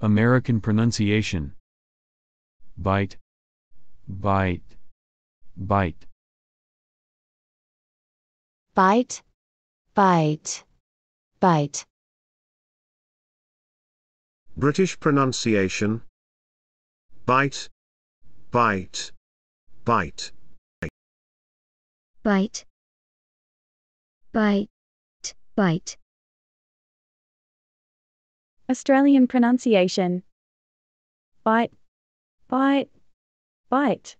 American pronunciation. Bight, bight, bight. bight, bight, bight. British pronunciation. Bight, bight, bight. bight, bight, bight. Australian pronunciation. Bight, bight, bight.